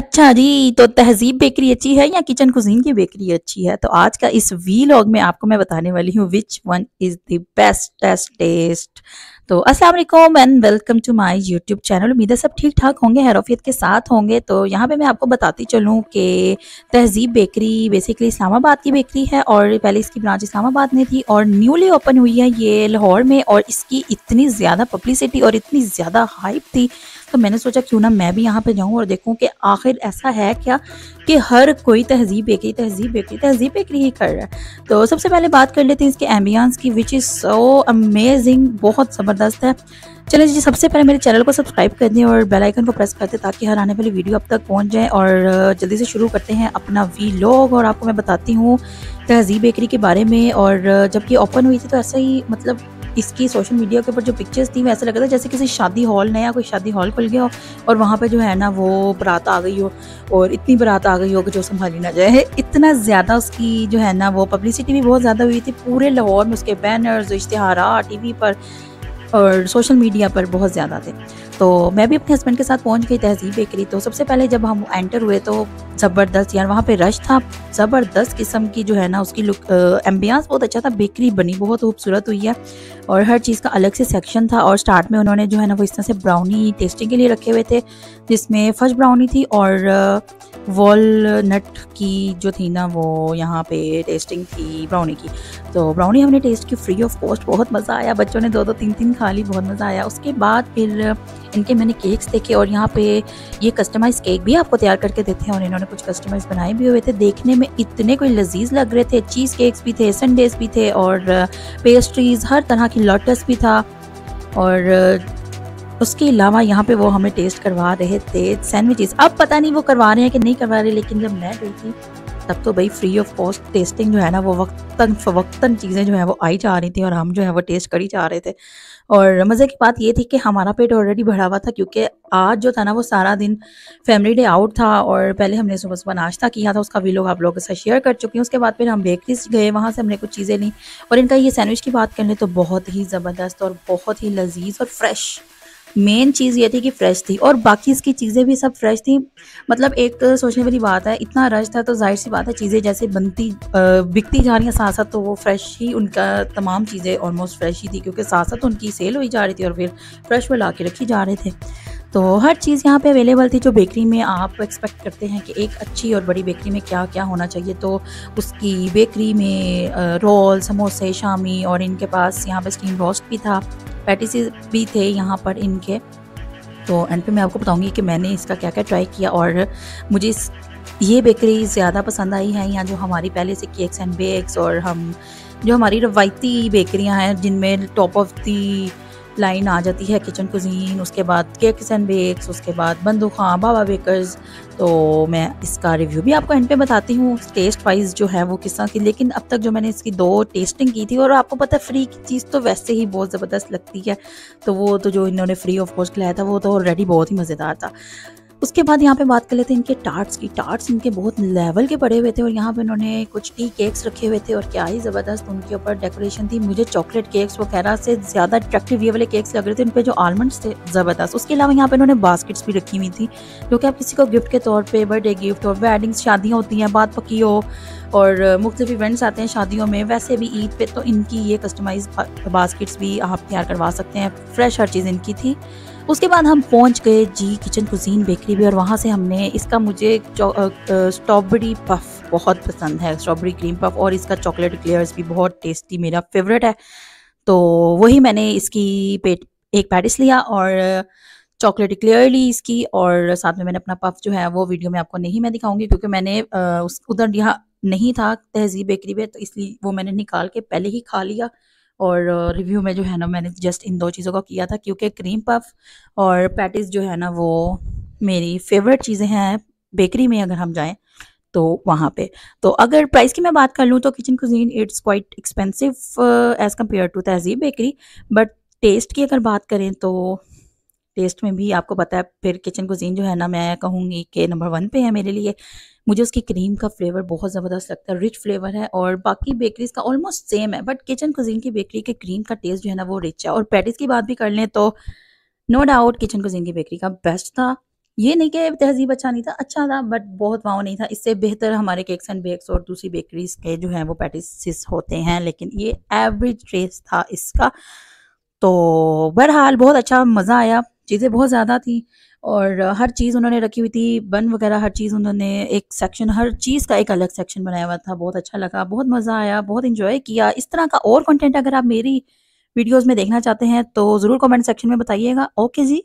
अच्छा जी, तो तहज़ीब बेकरी अच्छी है या किचन कुज़ीन की बेकरी अच्छी है? तो आज का इस वी लॉग में आपको मैं बताने वाली हूँ which one is the bestest test. तो अस्सलाम वालेकुम and welcome to my YouTube channel उम्मीद है सब ठीक-ठाक होंगे, हैरोफियत के साथ होंगे। तो यहाँ पे मैं आपको बताती चलूँ कि तहज़ीब बेकरी बेसिकली इस्लामाबाद की बेकरी है और पहले इसकी ब्रांच इस्लामाबाद में थी और न्यूली ओपन हुई है ये लाहौर में और इसकी इतनी ज़्यादा पब्लिसिटी और इतनी ज़्यादा हाइप थी तो मैंने सोचा, क्यों ना मैं भी यहाँ पे जाऊँ और देखूँ कि आखिर ऐसा है क्या कि हर कोई तहजीब बेकरी तहजीब बेकरी तहजीब बेकरी ही कर रहा है। तो सबसे पहले बात कर लेते हैं इसके एम्बियंस की विच इज़ सो अमेजिंग बहुत ज़बरदस्त है। चलिए जी, सबसे पहले मेरे चैनल को सब्सक्राइब कर दें और बेल आइकन को प्रेस कर दें ताकि हर आने वाली वीडियो अब तक पहुँच जाए और जल्दी से शुरू करते हैं अपना वी लॉग और आपको मैं बताती हूँ तहजीब बेकरी के बारे में। और जब ये ओपन हुई थी तो ऐसा ही मतलब इसकी सोशल मीडिया के ऊपर जो पिक्चर्स थी ऐसा लग रहा था जैसे किसी शादी हॉल नया कोई शादी हॉल खुल गया हो और वहाँ पर जो है ना वो बारात आ गई हो और इतनी बारात आ गई हो कि जो संभाली ना जाए। इतना ज़्यादा उसकी जो है ना वो पब्लिसिटी भी बहुत ज़्यादा हुई थी। पूरे लाहौर में उसके बैनर्स इश्तहार टी पर और सोशल मीडिया पर बहुत ज़्यादा थे। तो मैं भी अपने हस्बैंड के साथ पहुँच गई तहजीब बेकरी तो सबसे पहले जब हम एंटर हुए तो ज़बरदस्त यार, वहाँ पे रश था। ज़बरदस्त किस्म की जो है ना, उसकी लुक एम्बियंस बहुत अच्छा था। बेकरी बनी, बहुत खूबसूरत हुई है। और हर चीज़ का अलग से सेक्शन था। और स्टार्ट में उन्होंने जो है ना, वो इस तरह से ब्राउनी टेस्टिंग के लिए रखे हुए थे, जिसमें फ़र्स्ट ब्राउनी थी और वॉलनट की जो थी ना, वो यहाँ पे टेस्टिंग थी ब्राउनी की। तो ब्राउनी हमने टेस्ट की फ्री ऑफ़ कॉस्ट बहुत मज़ा आया। बच्चों ने दो दो तीन तीन खा ली बहुत मज़ा आया। उसके बाद फिर इनके मैंने केक्स देखे और यहाँ पे ये कस्टमाइज केक भी आपको तैयार करके देते हैं और इन्होंने कुछ कस्टमाइज बनाए भी हुए थे। देखने में इतने कोई लजीज लग रहे थे। चीज़ केक्स भी थे संडेज भी थे और पेस्ट्रीज हर तरह की लॉटस भी था। और उसके अलावा यहाँ पे वो हमें टेस्ट करवा रहे थे। सैंडविचेस अब पता नहीं वो करवा रहे हैं कि नहीं करवा रहे, लेकिन जब मैं गई थी, तब तो भाई फ्री ऑफ़ कॉस्ट टेस्टिंग जो है ना, वो वक्तन फवक्तन चीज़ें जो है वो आई जा रही थी और हम जो है वो टेस्ट करी जा रहे थे। और मज़े की बात ये थी कि हमारा पेट ऑलरेडी भरा हुआ था क्योंकि आज जो था ना वो सारा दिन फैमिली डे आउट था और पहले हमने सुबह सुबह नाश्ता किया था, उसका भी लोग आप लोगों के साथ शेयर कर चुके हैं। उसके बाद फिर हम बेकरी गए, वहाँ से हमने कुछ चीज़ें ली और इनका ये सैंडविच की बात कर लें तो बहुत ही ज़बरदस्त और बहुत ही लजीज और फ्रेश मेन चीज़ ये थी कि फ्रेश थी और बाकी इसकी चीज़ें भी सब फ्रेश थी। मतलब एक तो सोचने वाली बात है, इतना रश था तो ज़ाहिर सी बात है चीज़ें जैसे बनती बिकती जा रही हैं साथ साथ तो वो फ्रेश ही उनका तमाम चीज़ें ऑलमोस्ट फ्रेश ही थी क्योंकि साथ साथ उनकी सेल हुई जा रही थी और फिर फ्रेश वो ला के रखी जा रहे थे। तो हर चीज़ यहाँ पे अवेलेबल थी जो बेकरी में आप एक्सपेक्ट करते हैं कि एक अच्छी और बड़ी बेकरी में क्या क्या होना चाहिए तो उसकी बेकरी में रोल समोसे, शामी और इनके पास यहाँ पे स्टीम रोस्ट भी था। पैटिस भी थे यहाँ पर इनके। तो एंड पे मैं आपको बताऊँगी कि मैंने इसका क्या क्या ट्राई किया और मुझे इस, ये बेकरी ज़्यादा पसंद आई है यहाँ जो हमारी पहले से केक्स एंड बेक्स और हम, जो हमारी रवायती बेकरियाँ हैं जिनमें टॉप ऑफ़ दी लाइन आ जाती है किचन कुजीन उसके बाद केक्स एंड बेक्स उसके बाद बंदू खां बाबा बेकर्स तो मैं इसका रिव्यू भी आपको एंड पे बताती हूँ टेस्ट वाइज जो है वो किस तरह की। लेकिन अब तक जो मैंने इसकी दो टेस्टिंग की थी, और आपको पता है फ्री की चीज़ तो वैसे ही बहुत ज़बरदस्त लगती है। तो वो तो जो इन्होंने फ्री ऑफ़ कॉस्ट खिलाया था, वो तो ऑलरेडी बहुत ही मज़ेदार था। उसके बाद यहाँ पे बात कर लेते हैं इनके टार्ट्स की। टार्ट्स इनके बहुत लेवल के पड़े हुए थे और यहाँ पे इन्होंने कुछ टी केक्स रखे हुए थे और क्या ही ज़बरदस्त उनके ऊपर डेकोरेशन थी। मुझे चॉकलेट केक्स वगैरह से ज़्यादा अट्रैक्टिव ये वाले केक्स लग रहे थे इन पर जो आलमंड्स थे, ज़बरदस्त। उसके अलावा यहाँ पे इन्होंने बास्केट्स भी रखी हुई थी, जो कि आप किसी को गिफ्ट के तौर पर बर्थडे गिफ्ट और वेडिंग्स शादियाँ होती हैं, बात पकी हो और मुख्तलिफ़ इवेंट्स आते हैं शादियों में, वैसे भी ईद पे तो इनकी ये कस्टमाइज बास्केट्स भी आप तैयार करवा सकते हैं। फ्रेश हर चीज़ इनकी थी। उसके बाद हम पहुँच गए जी किचन कुजीन बेकरी भी और वहाँ से हमने इसका मुझे स्ट्रॉबेरी पफ बहुत पसंद है स्ट्रॉबेरी क्रीम पफ और इसका चॉकलेट क्लियर्स भी बहुत टेस्टी मेरा फेवरेट है। तो वही मैंने इसकी पेट, एक पैटिस लिया और चॉकलेट क्लियर ली इसकी और साथ में मैंने अपना पफ जो है वो वीडियो में आपको नहीं मैं दिखाऊँगी क्योंकि मैंने उस, उधर यहाँ नहीं था तहजीब बेकरी में तो इसलिए वो मैंने निकाल के पहले ही खा लिया। और रिव्यू में जो है ना मैंने जस्ट इन दो चीज़ों का किया था, क्योंकि क्रीम पफ और पैटिस जो है ना वो मेरी फेवरेट चीज़ें हैं बेकरी में अगर हम जाएँ तो वहाँ पे। तो अगर प्राइस की मैं बात कर लूँ तो kitchen cuisine it's quite expensive as compare to Tahzeeb bakery but taste की अगर बात करें तो टेस्ट में भी आपको पता है, फिर किचन कुजीन जो है ना, मैं कहूँगी कि नंबर वन पे है मेरे लिए। मुझे उसकी क्रीम का फ्लेवर बहुत ज़बरदस्त लगता है रिच फ्लेवर है और बाकी बेकरीज का ऑलमोस्ट सेम है बट किचन कुजीन की बेकरी के क्रीम का टेस्ट जो है ना, वो रिच है। और पैटिस की बात भी कर लें तो नो डाउट किचन कुजीन की बेकरी का बेस्ट था। ये नहीं कि तहजीब अच्छा नहीं था अच्छा था बट बहुत वाव नहीं था। इससे बेहतर हमारे केक्स एंड बेक्स और दूसरी बेकरीज के जो हैं, वो पैटिस होते हैं, लेकिन ये एवरेज टेस्ट था इसका। तो बहरहाल बहुत अच्छा मज़ा आया। चीज़ें बहुत ज़्यादा थी और हर चीज़ उन्होंने रखी हुई थी, बन वगैरह हर चीज़ उन्होंने एक सेक्शन हर चीज़ का एक अलग सेक्शन बनाया हुआ था, बहुत अच्छा लगा, बहुत मज़ा आया, बहुत इंजॉय किया। इस तरह का और कंटेंट अगर आप मेरी वीडियोस में देखना चाहते हैं तो ज़रूर कमेंट सेक्शन में बताइएगा। ओके जी।